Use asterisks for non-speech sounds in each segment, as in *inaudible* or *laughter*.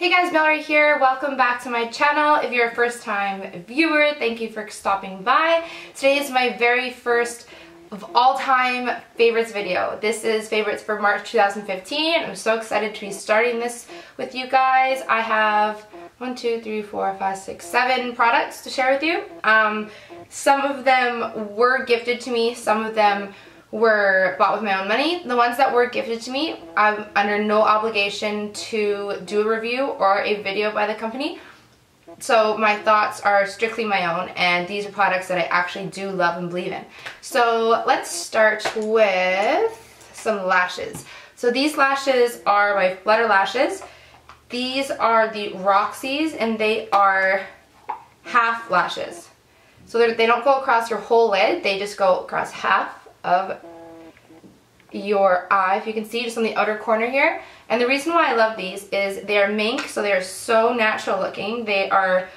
Hey guys, Melrae here. Welcome back to my channel. If you're a first time viewer, thank you for stopping by. Today is my very first of all time favorites video. This is favorites for March 2015. I'm so excited to be starting this with you guys. I have one, two, three, four, five, six, seven products to share with you. Um, some of them were gifted to me, some of them were bought with my own money. The ones that were gifted to me, I'm under no obligation to do a review or a video by the company. So my thoughts are strictly my own and these are products that I actually do love and believe in. So let's start with some lashes. So these lashes are my Flutter lashes. These are the Roxy's and they are half lashes. So they don't go across your whole lid, they just go across half of your eye, if you can see just on the outer corner here. And the reason why I love these is they are mink, so they are so natural looking. They are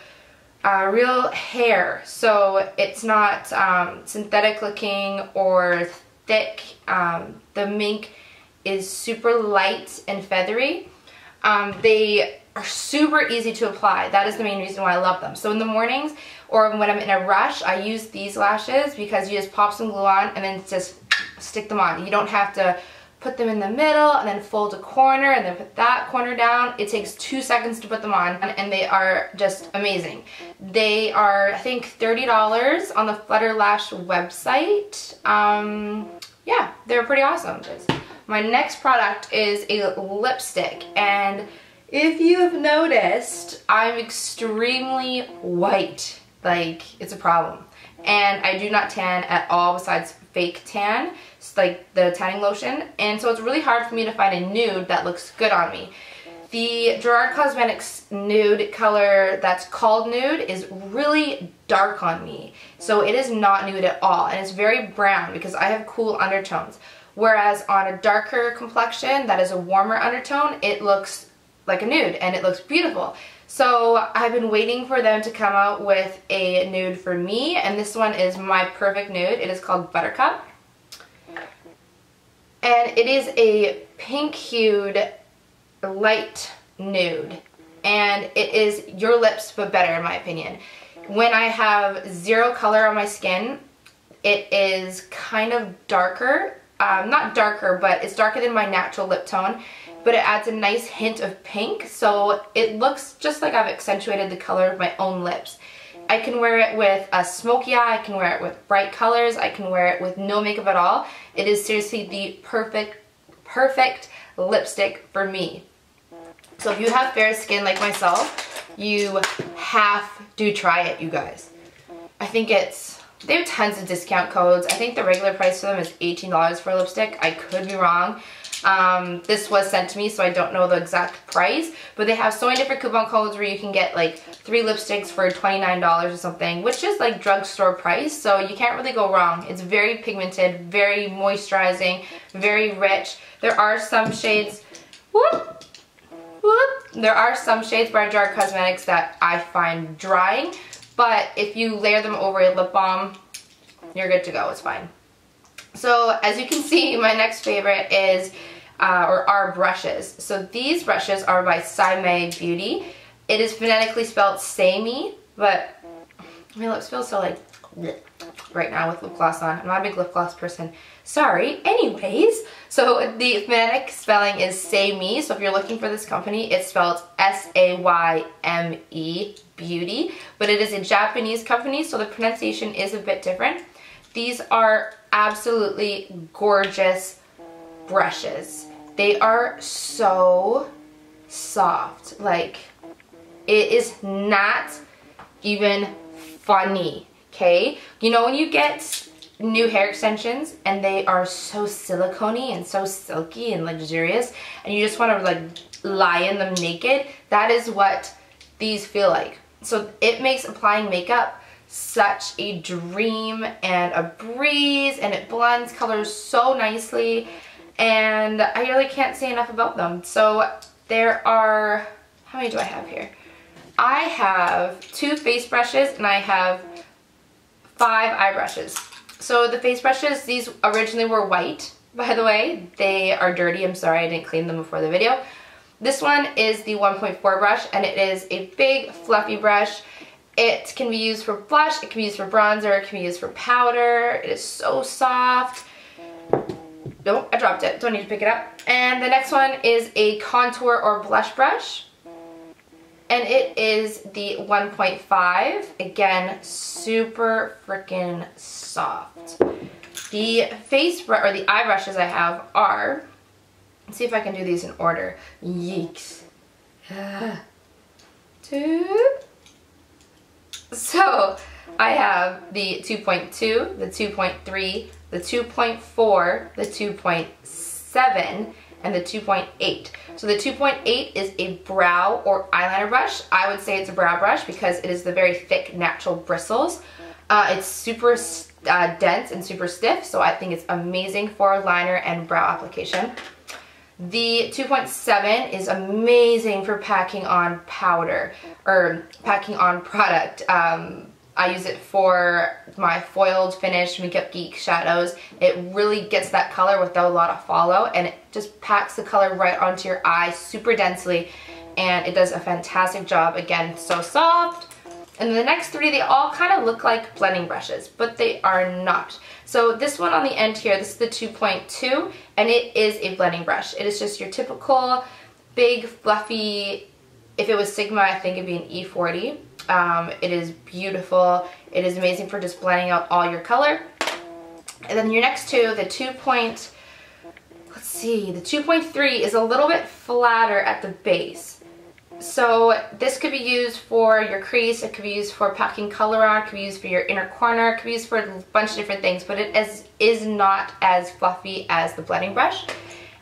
uh, real hair, so it's not um, synthetic looking or thick. Um, the mink is super light and feathery. Um, they are super easy to apply. That is the main reason why I love them. So in the mornings or when I'm in a rush, I use these lashes because you just pop some glue on and then it's just stick them on. You don't have to put them in the middle and then fold a corner and then put that corner down. It takes two seconds to put them on and they are just amazing. They are, I think, $30 on the Flutter Lash website. Um, yeah, they're pretty awesome. My next product is a lipstick and if you have noticed, I'm extremely white. Like, it's a problem. And I do not tan at all besides fake tan, like the tanning lotion. And so it's really hard for me to find a nude that looks good on me. The Gerard Cosmetics nude color that's called nude is really dark on me. So it is not nude at all and it's very brown because I have cool undertones. Whereas on a darker complexion that is a warmer undertone, it looks like a nude and it looks beautiful. So I've been waiting for them to come out with a nude for me and this one is my perfect nude. It is called Buttercup. And it is a pink hued light nude and it is your lips but better in my opinion. When I have zero color on my skin, it is kind of darker. Um, not darker, but it's darker than my natural lip tone but it adds a nice hint of pink so it looks just like I've accentuated the color of my own lips. I can wear it with a smoky eye, I can wear it with bright colors, I can wear it with no makeup at all. It is seriously the perfect, perfect lipstick for me. So if you have fair skin like myself, you have to try it, you guys. I think it's, they have tons of discount codes. I think the regular price for them is $18 for a lipstick. I could be wrong. Um, this was sent to me, so I don't know the exact price, but they have so many different coupon codes where you can get like three lipsticks for $29 or something, which is like drugstore price, so you can't really go wrong. It's very pigmented, very moisturizing, very rich. There are some shades, whoop, whoop, there are some shades by Gerard Cosmetics that I find drying, but if you layer them over a lip balm, you're good to go, it's fine. So as you can see, my next favorite is uh, or are brushes. So these brushes are by SayMe Beauty. It is phonetically spelled Samey, but my lips feel so like right now with lip gloss on. I'm not a big lip gloss person. Sorry. Anyways, so the phonetic spelling is Samey. So if you're looking for this company, it's spelled S-A-Y-M-E Beauty. But it is a Japanese company, so the pronunciation is a bit different. These are absolutely gorgeous brushes. They are so soft. Like, it is not even funny, okay? You know when you get new hair extensions and they are so silicone and so silky and luxurious and you just want to like lie in them naked? That is what these feel like. So it makes applying makeup such a dream and a breeze and it blends colors so nicely and I really can't say enough about them. So there are, how many do I have here? I have two face brushes and I have five eye brushes. So the face brushes, these originally were white, by the way. They are dirty, I'm sorry I didn't clean them before the video. This one is the 1.4 brush and it is a big fluffy brush. It can be used for blush, it can be used for bronzer, it can be used for powder. It is so soft. Nope, I dropped it. Don't need to pick it up. And the next one is a contour or blush brush. And it is the 1.5. Again, super freaking soft. The face or the eye brushes I have are, let's see if I can do these in order. Yeeks. *sighs* Two. So, I have the 2.2, the 2.3, the 2.4, the 2.7, and the 2.8. So the 2.8 is a brow or eyeliner brush. I would say it's a brow brush because it is the very thick natural bristles. Uh, it's super uh, dense and super stiff, so I think it's amazing for liner and brow application. The 2.7 is amazing for packing on powder or packing on product. Um, I use it for my foiled finish Makeup Geek shadows. It really gets that color without a lot of follow and it just packs the color right onto your eye super densely and it does a fantastic job. Again, so soft. And the next three, they all kind of look like blending brushes, but they are not. So this one on the end here, this is the 2.2 and it is a blending brush. It is just your typical big fluffy, if it was Sigma, I think it'd be an E40 um, it is beautiful. It is amazing for just blending out all your color. And then your next two, the 2 point, let's see, the 2.3 is a little bit flatter at the base. So this could be used for your crease, it could be used for packing color on, it could be used for your inner corner, it could be used for a bunch of different things, but it is, is not as fluffy as the blending brush.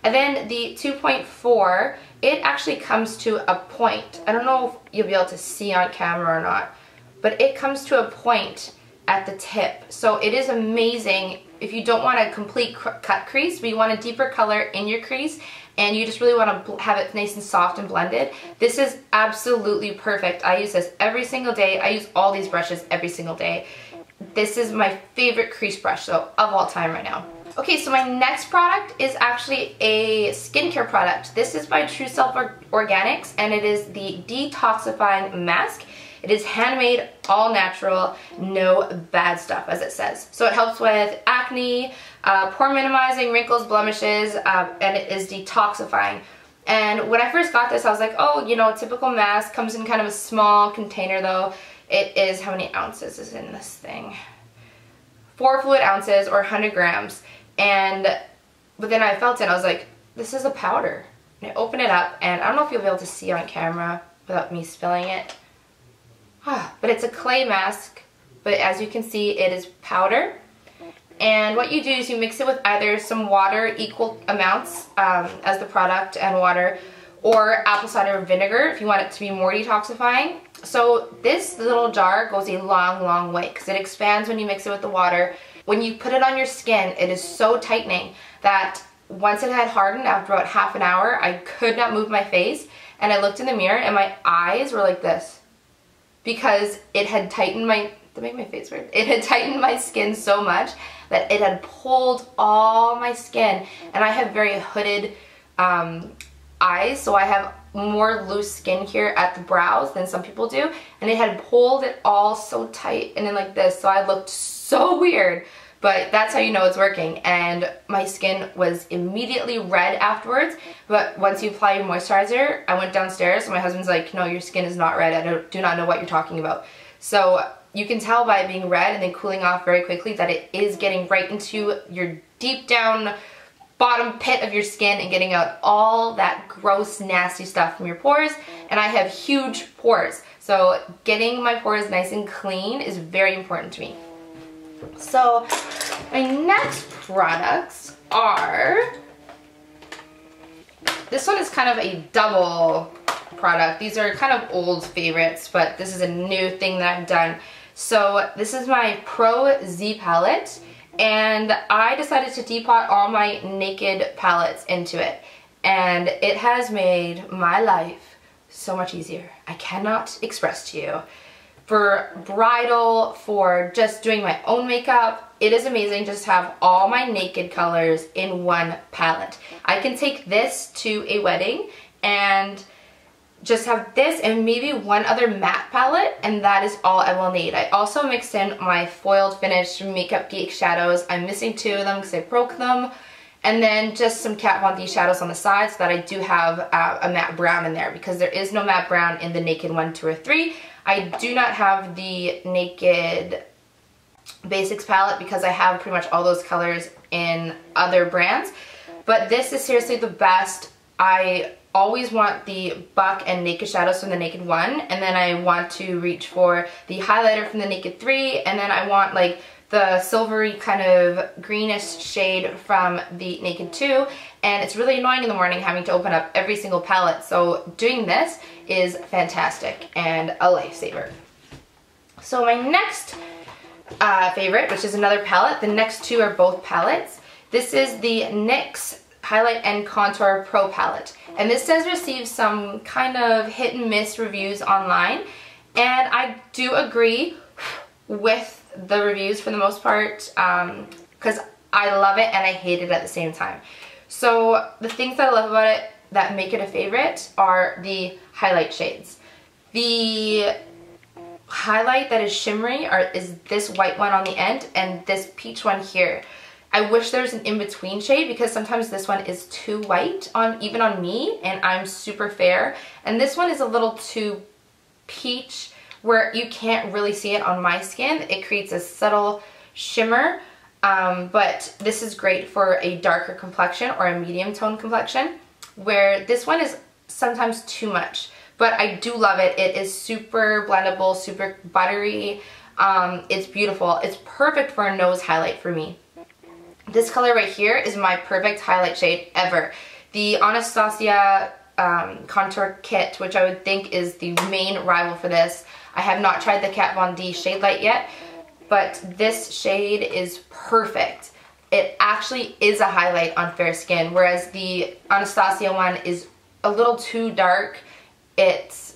And then the 2.4 it actually comes to a point. I don't know if you'll be able to see on camera or not, but it comes to a point at the tip. So it is amazing if you don't want a complete cut crease, but you want a deeper color in your crease and you just really want to have it nice and soft and blended, this is absolutely perfect. I use this every single day. I use all these brushes every single day. This is my favorite crease brush so of all time right now. Okay, so my next product is actually a skincare product. This is by TruSelf Organics and it is the detoxifying mask. It is handmade, all natural, no bad stuff as it says. So it helps with acne, uh, pore minimizing, wrinkles, blemishes, uh, and it is detoxifying. And when I first got this, I was like, oh, you know, typical mask, comes in kind of a small container though. It is, how many ounces is in this thing? Four fluid ounces or 100 grams. And, but then I felt it I was like, this is a powder. And I open it up and I don't know if you'll be able to see on camera without me spilling it. but it's a clay mask, but as you can see, it is powder. And what you do is you mix it with either some water, equal amounts um, as the product and water, or apple cider vinegar if you want it to be more detoxifying. So this little jar goes a long, long way because it expands when you mix it with the water when you put it on your skin, it is so tightening that once it had hardened after about half an hour, I could not move my face. And I looked in the mirror and my eyes were like this because it had tightened my, that made my face weird. It had *laughs* tightened my skin so much that it had pulled all my skin. And I have very hooded um, eyes, so I have more loose skin here at the brows than some people do. And it had pulled it all so tight and then like this, so I looked so *laughs* weird but that's how you know it's working. And my skin was immediately red afterwards. But once you apply your moisturizer I went downstairs and my husband's like no your skin is not red. I do not know what you're talking about. So you can tell by being red and then cooling off very quickly that it is getting right into your deep down bottom pit of your skin and getting out all that gross nasty stuff from your pores. And I have huge pores. So getting my pores nice and clean is very important to me. So my next products are, this one is kind of a double product. These are kind of old favorites, but this is a new thing that I've done. So this is my Pro Z palette, and I decided to depot all my naked palettes into it. And it has made my life so much easier. I cannot express to you for bridal, for just doing my own makeup. It is amazing just have all my naked colors in one palette. I can take this to a wedding and just have this and maybe one other matte palette and that is all I will need. I also mixed in my foiled finish Makeup Geek shadows. I'm missing two of them because I broke them. And then just some Kat Von D shadows on the side so that I do have uh, a matte brown in there because there is no matte brown in the Naked 1, 2, or 3. I do not have the Naked Basics palette because I have pretty much all those colors in other brands. But this is seriously the best. I always want the Buck and Naked Shadows from the Naked 1 and then I want to reach for the highlighter from the Naked 3 and then I want like the silvery kind of greenish shade from the Naked 2 and it's really annoying in the morning having to open up every single palette so doing this is fantastic and a lifesaver. So my next uh, favorite, which is another palette, the next two are both palettes. This is the NYX Highlight and Contour Pro Palette. And this does receive some kind of hit and miss reviews online. And I do agree with the reviews for the most part because um, I love it and I hate it at the same time. So the things that I love about it that make it a favorite are the highlight shades. The highlight that is shimmery are, is this white one on the end and this peach one here. I wish there was an in-between shade because sometimes this one is too white on even on me and I'm super fair. And this one is a little too peach where you can't really see it on my skin. It creates a subtle shimmer. Um, but this is great for a darker complexion or a medium tone complexion where this one is sometimes too much. But I do love it. It is super blendable, super buttery. Um, it's beautiful. It's perfect for a nose highlight for me. This color right here is my perfect highlight shade ever. The Anastasia um, Contour Kit, which I would think is the main rival for this. I have not tried the Kat Von D Shade Light yet, but this shade is perfect. It actually is a highlight on fair skin, whereas the Anastasia one is a little too dark. It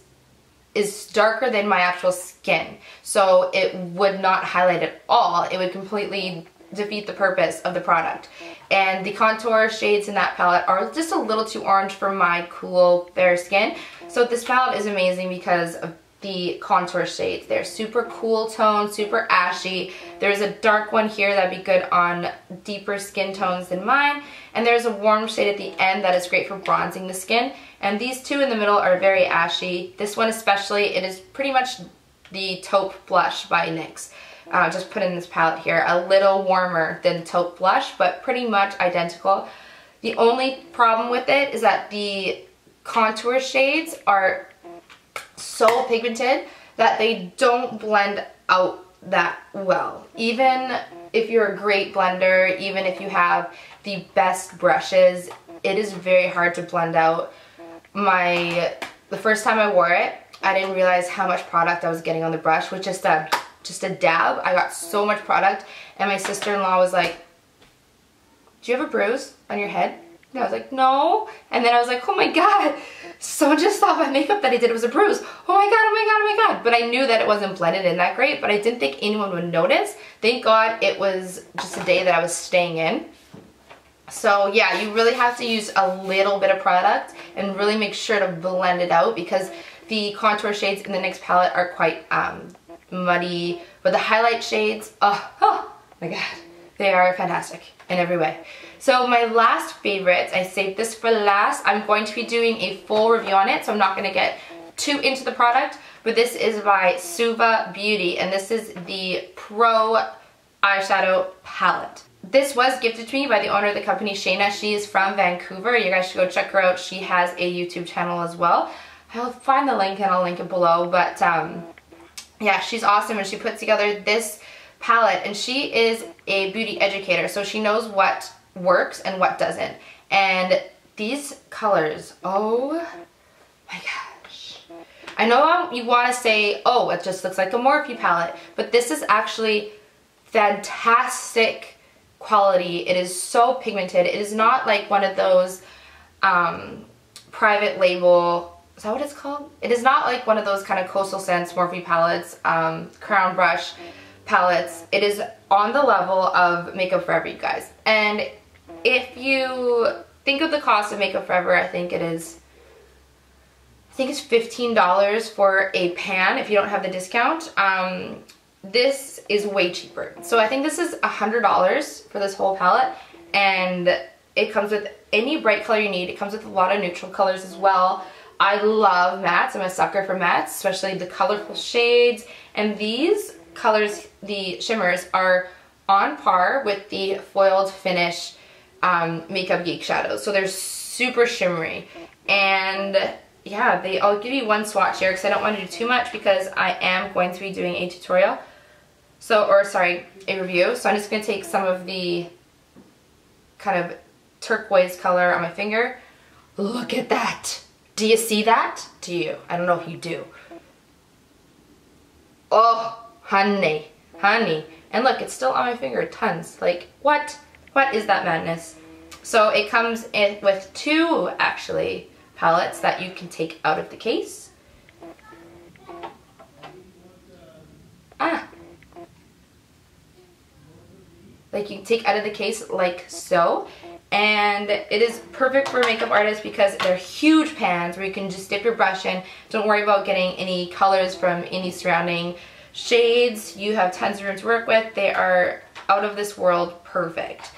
is darker than my actual skin, so it would not highlight at all. It would completely defeat the purpose of the product. And the contour shades in that palette are just a little too orange for my cool fair skin. So this palette is amazing because of the contour shades. They're super cool tone, super ashy. There's a dark one here that'd be good on deeper skin tones than mine. And there's a warm shade at the end that is great for bronzing the skin. And these two in the middle are very ashy. This one especially, it is pretty much the taupe blush by NYX uh, just put in this palette here, a little warmer than taupe blush, but pretty much identical. The only problem with it is that the contour shades are so pigmented that they don't blend out that well. Even if you're a great blender, even if you have the best brushes, it is very hard to blend out. My, the first time I wore it, I didn't realize how much product I was getting on the brush with just a just a dab. I got so much product and my sister-in-law was like, do you have a bruise on your head? And I was like, no. And then I was like, oh my God, someone just thought my makeup that I did It was a bruise. Oh my God, oh my God, oh my God. But I knew that it wasn't blended in that great, but I didn't think anyone would notice. Thank God it was just a day that I was staying in. So yeah, you really have to use a little bit of product and really make sure to blend it out because the contour shades in the NYX palette are quite um, muddy, but the highlight shades, oh, oh my god, they are fantastic in every way. So my last favorites, I saved this for last. I'm going to be doing a full review on it, so I'm not going to get too into the product, but this is by Suva Beauty, and this is the Pro Eyeshadow Palette. This was gifted to me by the owner of the company, Shayna. She is from Vancouver. You guys should go check her out. She has a YouTube channel as well. I'll find the link and I'll link it below, but um, yeah, she's awesome and she put together this palette and she is a beauty educator so she knows what works and what doesn't. And these colors, oh my gosh. I know you want to say, oh, it just looks like a Morphe palette, but this is actually fantastic quality. It is so pigmented. It is not like one of those um, private label is that what it's called? It is not like one of those kind of Coastal Scents Morphe palettes, um, Crown Brush palettes. It is on the level of Makeup Forever, you guys. And if you think of the cost of Makeup Forever, I think it is I think it's $15 for a pan if you don't have the discount. Um, this is way cheaper. So I think this is $100 for this whole palette and it comes with any bright color you need. It comes with a lot of neutral colors as well. I love mattes. I'm a sucker for mattes, especially the colorful shades. And these colors, the shimmers, are on par with the foiled finish um, Makeup Geek shadows. So they're super shimmery. And yeah, they. I'll give you one swatch here because I don't want to do too much because I am going to be doing a tutorial. So, or sorry, a review. So I'm just going to take some of the kind of turquoise color on my finger. Look at that. Do you see that? Do you? I don't know if you do. Oh, honey, honey. And look, it's still on my finger, tons. Like, what? What is that madness? So it comes in with two, actually, palettes that you can take out of the case. Ah. Like you take out of the case like so. And it is perfect for makeup artists because they're huge pans where you can just dip your brush in. Don't worry about getting any colors from any surrounding shades. You have tons of room to work with. They are out of this world perfect.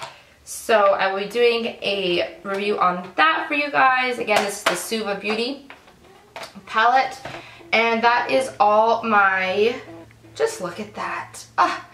So I will be doing a review on that for you guys. Again, this is the Suva Beauty palette. And that is all my, just look at that. Ah,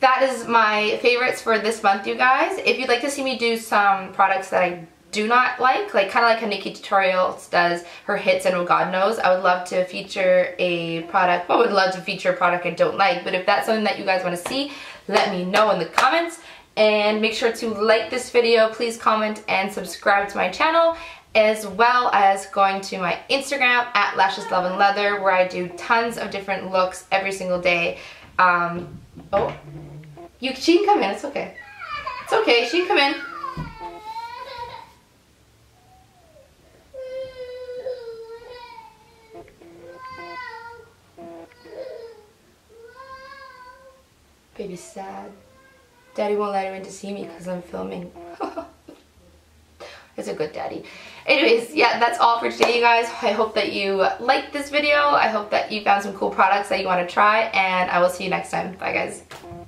that is my favorites for this month, you guys. If you'd like to see me do some products that I do not like, like kind of like how NikkieTutorials does her hits and oh God knows, I would love to feature a product, well, I would love to feature a product I don't like, but if that's something that you guys want to see, let me know in the comments and make sure to like this video, please comment and subscribe to my channel as well as going to my Instagram at Lashes Love and Leather where I do tons of different looks every single day. Um, oh, you, she can come in, it's okay. It's okay, she can come in. Baby's sad. Daddy won't let him in to see me because I'm filming. *laughs* it's a good daddy. Anyways, yeah, that's all for today, you guys. I hope that you liked this video. I hope that you found some cool products that you want to try, and I will see you next time. Bye, guys.